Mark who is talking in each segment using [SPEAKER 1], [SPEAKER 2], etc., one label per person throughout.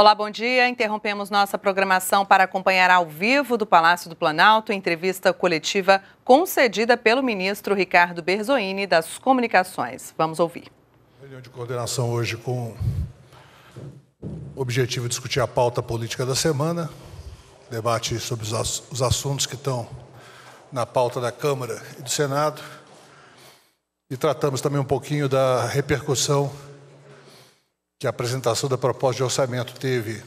[SPEAKER 1] Olá, bom dia. Interrompemos nossa programação para acompanhar ao vivo do Palácio do Planalto entrevista coletiva concedida pelo ministro Ricardo Berzoini das Comunicações. Vamos ouvir.
[SPEAKER 2] Reunião de coordenação hoje com o objetivo de discutir a pauta política da semana, debate sobre os assuntos que estão na pauta da Câmara e do Senado. E tratamos também um pouquinho da repercussão que a apresentação da proposta de orçamento teve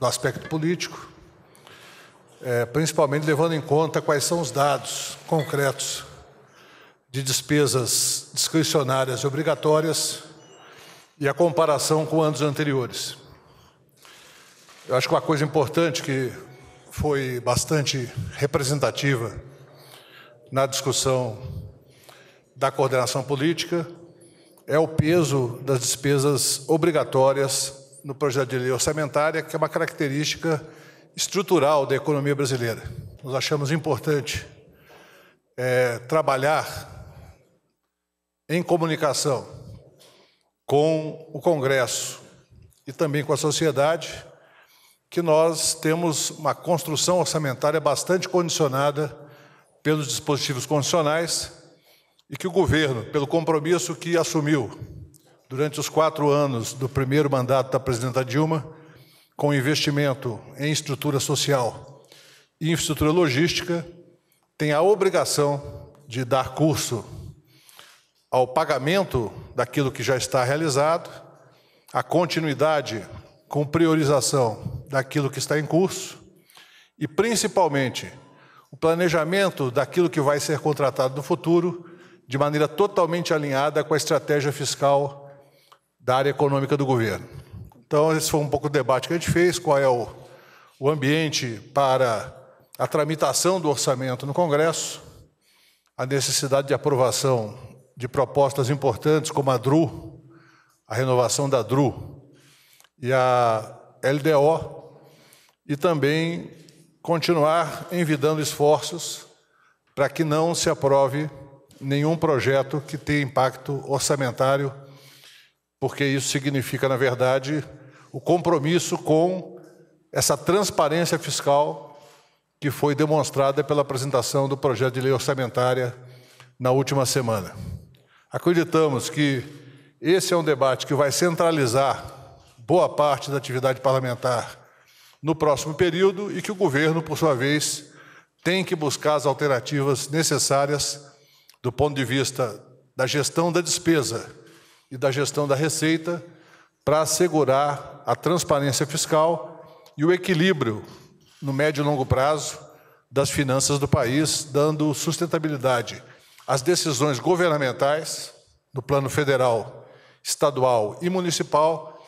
[SPEAKER 2] no aspecto político, é, principalmente levando em conta quais são os dados concretos de despesas discricionárias e obrigatórias e a comparação com anos anteriores. Eu acho que uma coisa importante que foi bastante representativa na discussão da coordenação política é o peso das despesas obrigatórias no projeto de lei orçamentária, que é uma característica estrutural da economia brasileira. Nós achamos importante é, trabalhar em comunicação com o Congresso e também com a sociedade, que nós temos uma construção orçamentária bastante condicionada pelos dispositivos constitucionais e que o governo, pelo compromisso que assumiu durante os quatro anos do primeiro mandato da presidenta Dilma, com investimento em estrutura social e infraestrutura logística, tem a obrigação de dar curso ao pagamento daquilo que já está realizado, a continuidade com priorização daquilo que está em curso e, principalmente, o planejamento daquilo que vai ser contratado no futuro de maneira totalmente alinhada com a estratégia fiscal da área econômica do governo. Então, esse foi um pouco o debate que a gente fez, qual é o, o ambiente para a tramitação do orçamento no Congresso, a necessidade de aprovação de propostas importantes como a DRU, a renovação da DRU e a LDO, e também continuar envidando esforços para que não se aprove nenhum projeto que tenha impacto orçamentário, porque isso significa, na verdade, o compromisso com essa transparência fiscal que foi demonstrada pela apresentação do projeto de lei orçamentária na última semana. Acreditamos que esse é um debate que vai centralizar boa parte da atividade parlamentar no próximo período e que o governo, por sua vez, tem que buscar as alternativas necessárias do ponto de vista da gestão da despesa e da gestão da receita, para assegurar a transparência fiscal e o equilíbrio no médio e longo prazo das finanças do país, dando sustentabilidade às decisões governamentais, no plano federal, estadual e municipal,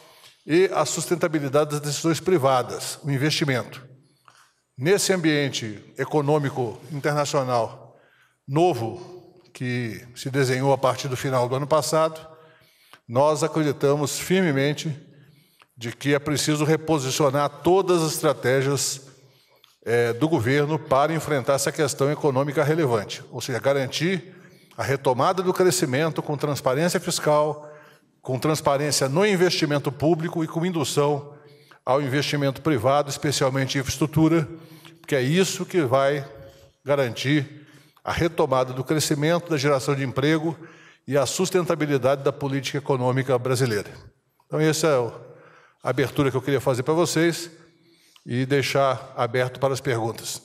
[SPEAKER 2] e a sustentabilidade das decisões privadas, o investimento. Nesse ambiente econômico internacional novo que se desenhou a partir do final do ano passado, nós acreditamos firmemente de que é preciso reposicionar todas as estratégias é, do governo para enfrentar essa questão econômica relevante, ou seja, garantir a retomada do crescimento com transparência fiscal, com transparência no investimento público e com indução ao investimento privado, especialmente em infraestrutura, porque é isso que vai garantir a retomada do crescimento, da geração de emprego e a sustentabilidade da política econômica brasileira. Então, essa é a abertura que eu queria fazer para vocês e deixar aberto para as perguntas.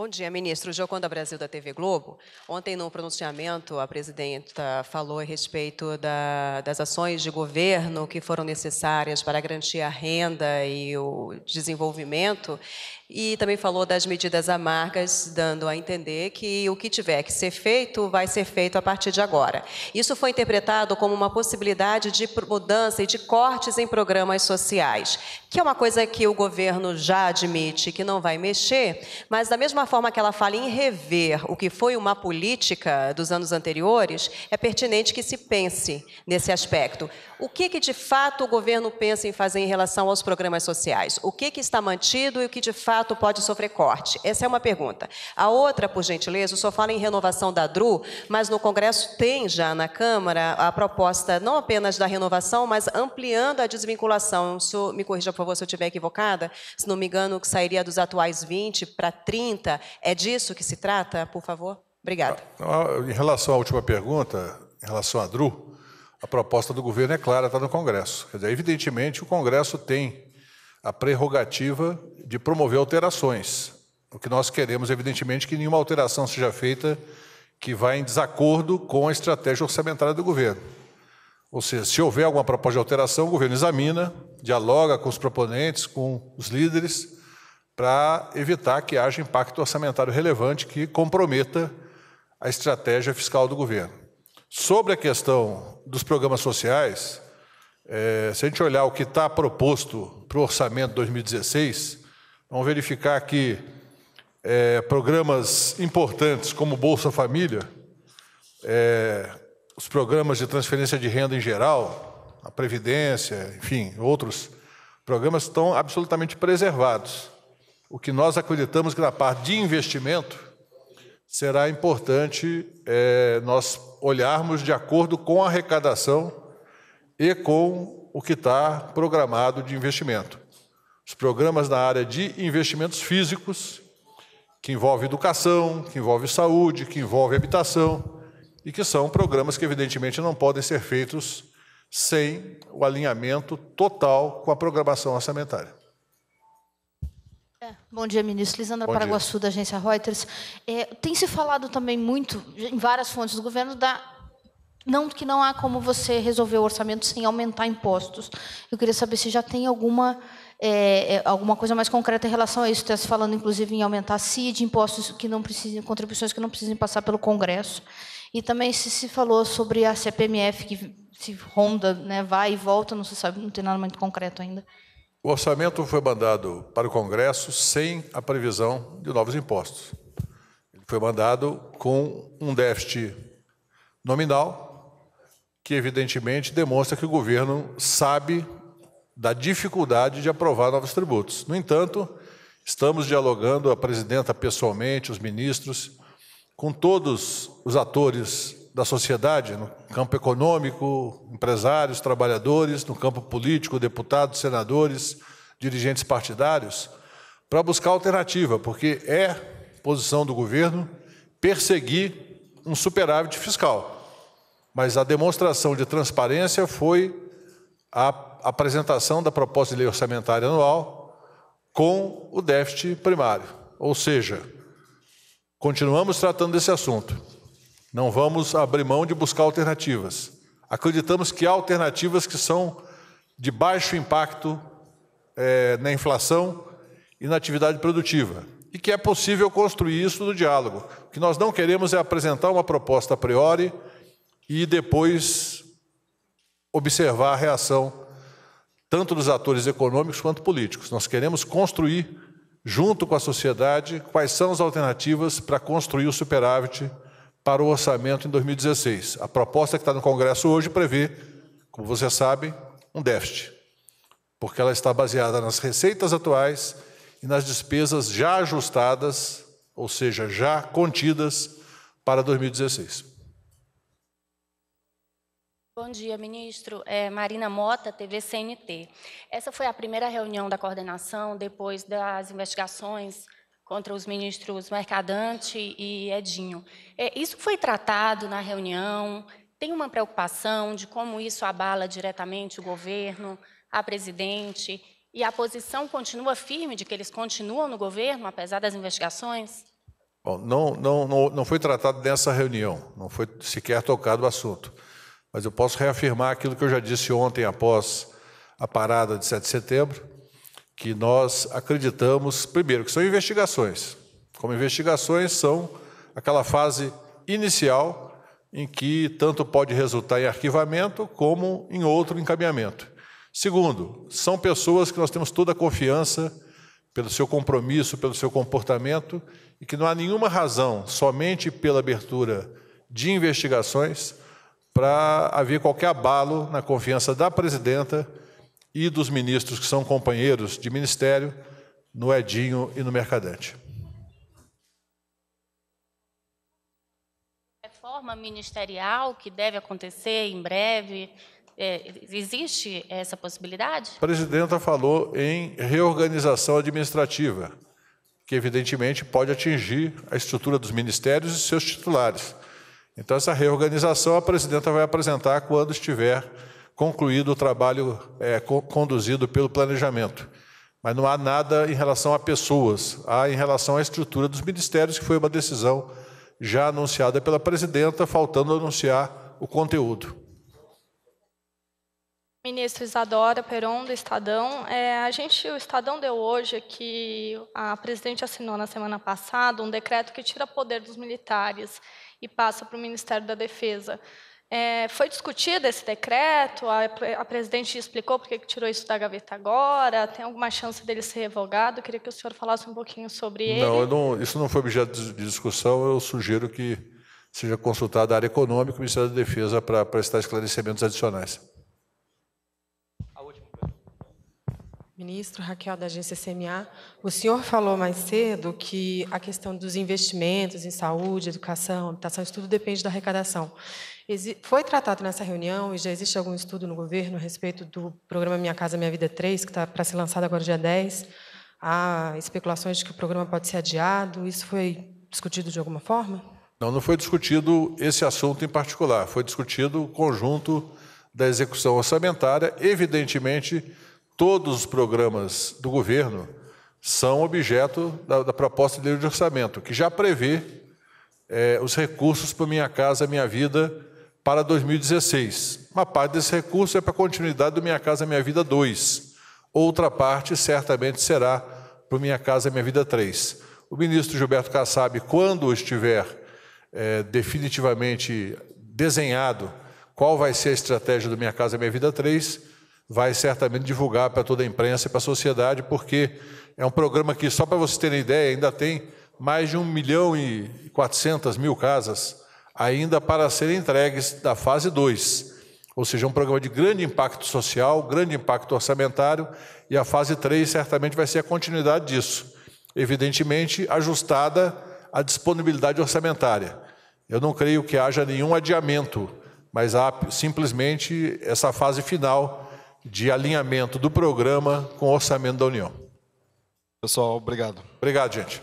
[SPEAKER 3] Bom dia, ministro. Joconda Brasil, da TV Globo. Ontem, no pronunciamento, a presidenta falou a respeito da, das ações de governo que foram necessárias para garantir a renda e o desenvolvimento e também falou das medidas amargas, dando a entender que o que tiver que ser feito vai ser feito a partir de agora. Isso foi interpretado como uma possibilidade de mudança e de cortes em programas sociais, que é uma coisa que o governo já admite que não vai mexer, mas da mesma forma que ela fala em rever o que foi uma política dos anos anteriores, é pertinente que se pense nesse aspecto. O que, que de fato o governo pensa em fazer em relação aos programas sociais? O que, que está mantido e o que de fato fato pode sofrer corte? Essa é uma pergunta. A outra, por gentileza, o senhor fala em renovação da DRU, mas no Congresso tem já na Câmara a proposta não apenas da renovação, mas ampliando a desvinculação. O senhor me corrija, por favor, se eu estiver equivocada. Se não me engano, que sairia dos atuais 20 para 30. É disso que se trata, por favor? Obrigada.
[SPEAKER 2] Ah, em relação à última pergunta, em relação à DRU, a proposta do governo é clara, está no Congresso. Quer dizer, evidentemente, o Congresso tem a prerrogativa de promover alterações. O que nós queremos, evidentemente, que nenhuma alteração seja feita que vá em desacordo com a estratégia orçamentária do governo. Ou seja, se houver alguma proposta de alteração, o governo examina, dialoga com os proponentes, com os líderes, para evitar que haja impacto orçamentário relevante que comprometa a estratégia fiscal do governo. Sobre a questão dos programas sociais, é, se a gente olhar o que está proposto para o orçamento 2016, vamos verificar que é, programas importantes como Bolsa Família, é, os programas de transferência de renda em geral, a Previdência, enfim, outros programas estão absolutamente preservados. O que nós acreditamos que na parte de investimento será importante é, nós olharmos de acordo com a arrecadação e com o que está programado de investimento. Os programas na área de investimentos físicos, que envolve educação, que envolve saúde, que envolve habitação, e que são programas que, evidentemente, não podem ser feitos sem o alinhamento total com a programação orçamentária.
[SPEAKER 4] É, bom dia, ministro. Lisandra bom Paraguaçu, dia. da agência Reuters. É, tem se falado também muito, em várias fontes do governo, da não que não há como você resolver o orçamento sem aumentar impostos. Eu queria saber se já tem alguma é, é alguma coisa mais concreta em relação a isso. Está se falando, inclusive, em aumentar CID, impostos que não precisem, contribuições que não precisem passar pelo Congresso. E também se se falou sobre a CPMF, que se ronda, né, vai e volta, não se sabe, não tem nada muito concreto ainda.
[SPEAKER 2] O orçamento foi mandado para o Congresso sem a previsão de novos impostos. Ele foi mandado com um déficit nominal que evidentemente demonstra que o governo sabe da dificuldade de aprovar novos tributos. No entanto, estamos dialogando a presidenta pessoalmente, os ministros, com todos os atores da sociedade, no campo econômico, empresários, trabalhadores, no campo político, deputados, senadores, dirigentes partidários, para buscar alternativa, porque é posição do governo perseguir um superávit fiscal mas a demonstração de transparência foi a apresentação da proposta de lei orçamentária anual com o déficit primário. Ou seja, continuamos tratando desse assunto. Não vamos abrir mão de buscar alternativas. Acreditamos que há alternativas que são de baixo impacto é, na inflação e na atividade produtiva. E que é possível construir isso no diálogo. O que nós não queremos é apresentar uma proposta a priori e depois observar a reação tanto dos atores econômicos quanto políticos. Nós queremos construir, junto com a sociedade, quais são as alternativas para construir o superávit para o orçamento em 2016. A proposta que está no Congresso hoje prevê, como você sabe, um déficit, porque ela está baseada nas receitas atuais e nas despesas já ajustadas, ou seja, já contidas para 2016.
[SPEAKER 5] Bom dia, ministro. É Marina Mota, TV CNT. Essa foi a primeira reunião da coordenação depois das investigações contra os ministros Mercadante e Edinho. É, isso foi tratado na reunião? Tem uma preocupação de como isso abala diretamente o governo, a presidente? E a posição continua firme de que eles continuam no governo, apesar das investigações?
[SPEAKER 2] Bom, não, não, não, não foi tratado nessa reunião, não foi sequer tocado o assunto. Mas eu posso reafirmar aquilo que eu já disse ontem após a parada de 7 de setembro, que nós acreditamos, primeiro, que são investigações. Como investigações são aquela fase inicial em que tanto pode resultar em arquivamento como em outro encaminhamento. Segundo, são pessoas que nós temos toda a confiança pelo seu compromisso, pelo seu comportamento e que não há nenhuma razão, somente pela abertura de investigações, para haver qualquer abalo na confiança da presidenta e dos ministros que são companheiros de ministério no Edinho e no Mercadante.
[SPEAKER 5] Reforma ministerial que deve acontecer em breve, é, existe essa possibilidade?
[SPEAKER 2] A presidenta falou em reorganização administrativa, que evidentemente pode atingir a estrutura dos ministérios e seus titulares. Então, essa reorganização a presidenta vai apresentar quando estiver concluído o trabalho é, conduzido pelo planejamento. Mas não há nada em relação a pessoas, há em relação à estrutura dos ministérios, que foi uma decisão já anunciada pela presidenta, faltando anunciar o conteúdo.
[SPEAKER 6] Ministro Isadora Peron, do Estadão. É, a gente, o Estadão deu hoje que a presidente assinou na semana passada um decreto que tira poder dos militares e passa para o Ministério da Defesa. É, foi discutido esse decreto? A, a presidente explicou por que tirou isso da gaveta agora? Tem alguma chance dele ser revogado? Eu queria que o senhor falasse um pouquinho sobre ele.
[SPEAKER 2] Não, não isso não foi objeto de discussão. Eu sugiro que seja consultada a área econômica e o Ministério da Defesa para prestar esclarecimentos adicionais.
[SPEAKER 7] Ministro Raquel, da agência CMA, o senhor falou mais cedo que a questão dos investimentos em saúde, educação, habitação, isso tudo depende da arrecadação. Foi tratado nessa reunião e já existe algum estudo no governo a respeito do programa Minha Casa Minha Vida 3, que está para ser lançado agora dia 10. Há especulações de que o programa pode ser adiado. Isso foi discutido de alguma forma?
[SPEAKER 2] Não, não foi discutido esse assunto em particular. Foi discutido o conjunto da execução orçamentária, evidentemente todos os programas do governo são objeto da, da proposta de lei de orçamento, que já prevê é, os recursos para Minha Casa Minha Vida para 2016. Uma parte desse recurso é para a continuidade do Minha Casa Minha Vida 2. Outra parte certamente será para Minha Casa Minha Vida 3. O ministro Gilberto Kassab, quando estiver é, definitivamente desenhado qual vai ser a estratégia do Minha Casa Minha Vida 3, vai certamente divulgar para toda a imprensa e para a sociedade, porque é um programa que, só para vocês terem ideia, ainda tem mais de 1 milhão e 400 mil casas ainda para serem entregues da fase 2. Ou seja, um programa de grande impacto social, grande impacto orçamentário, e a fase 3 certamente vai ser a continuidade disso, evidentemente ajustada à disponibilidade orçamentária. Eu não creio que haja nenhum adiamento, mas há simplesmente essa fase final de alinhamento do programa com o orçamento da União.
[SPEAKER 8] Pessoal, obrigado.
[SPEAKER 2] Obrigado, gente.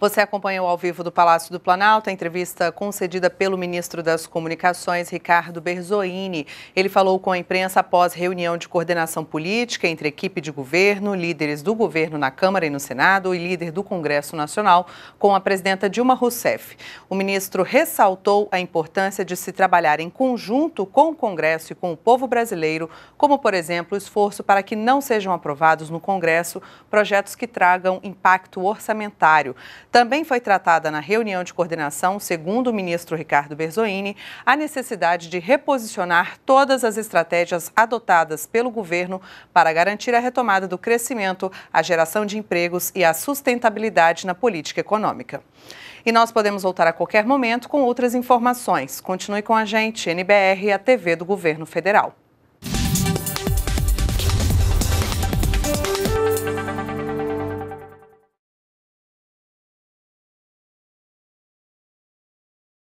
[SPEAKER 1] Você acompanhou ao vivo do Palácio do Planalto a entrevista concedida pelo ministro das Comunicações, Ricardo Berzoini. Ele falou com a imprensa após reunião de coordenação política entre equipe de governo, líderes do governo na Câmara e no Senado e líder do Congresso Nacional com a presidenta Dilma Rousseff. O ministro ressaltou a importância de se trabalhar em conjunto com o Congresso e com o povo brasileiro, como, por exemplo, o esforço para que não sejam aprovados no Congresso projetos que tragam impacto orçamentário. Também foi tratada na reunião de coordenação, segundo o ministro Ricardo Berzoini, a necessidade de reposicionar todas as estratégias adotadas pelo governo para garantir a retomada do crescimento, a geração de empregos e a sustentabilidade na política econômica. E nós podemos voltar a qualquer momento com outras informações. Continue com a gente, NBR, a TV do Governo Federal.